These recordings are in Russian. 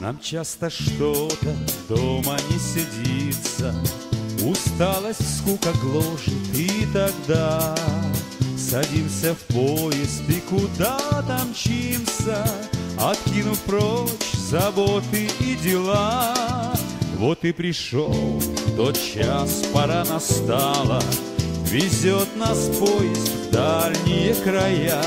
Нам часто что-то дома не сидится, Усталость, скука гложет, и тогда Садимся в поезд и куда-то мчимся, Откинув прочь заботы и дела. Вот и пришел тот час, пора настала, Везет нас поезд в дальние края.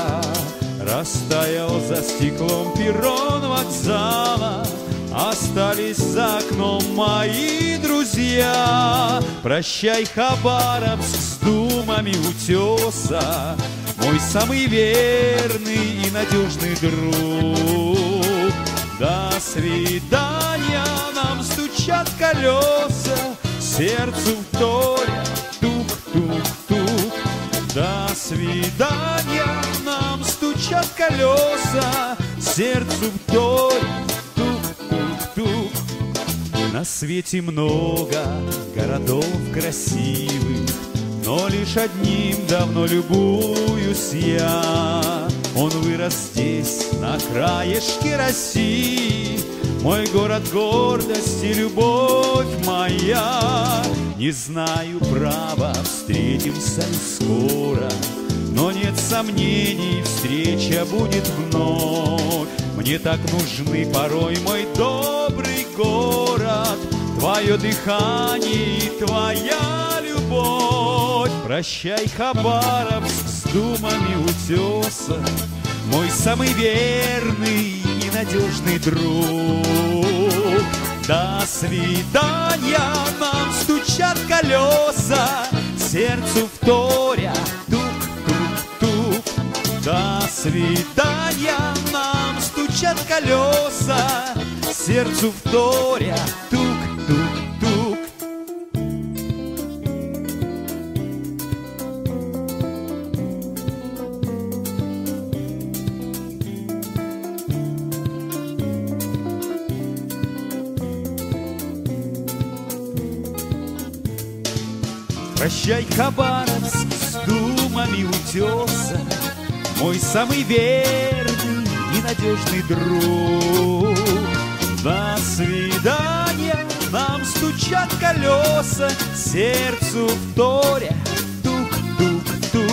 Растаял за стеклом перрон вокзала, Остались за окном мои друзья. Прощай, Хабаровск с думами утеса, Мой самый верный и надежный друг. До свидания, нам стучат колеса, Сердцу вторя тук-тук-тук. До свидания, нам стучат колеса, Сердцу вторя на свете много городов красивых, Но лишь одним давно любуюсь я. Он вырос здесь, на краешке России, Мой город гордость и любовь моя. Не знаю, право, встретимся скоро, Но нет сомнений, встреча будет вновь. Мне так нужны порой мой добрый город, Твое дыхание и твоя любовь. Прощай, Хабаровск с думами утеса, Мой самый верный и надежный друг. До свидания, нам стучат колеса, Сердцу вторя тук-тук-тук. До свидания, нам стучат колеса, Сердцу вторя тук-тук-тук. Прощай, Хабаровск, с думами утеса, Мой самый верный и надежный друг. До свидания, нам стучат колеса, Сердцу вторя тук-тук-тук.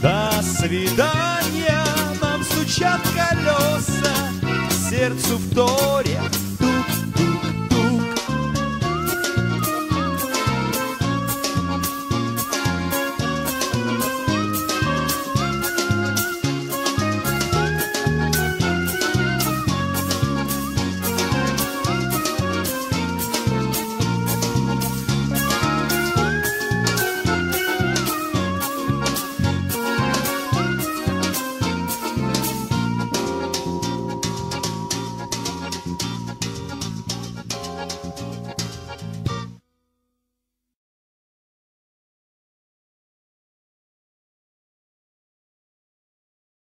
До свидания, нам стучат колеса, Сердцу вторя